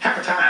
Half a time.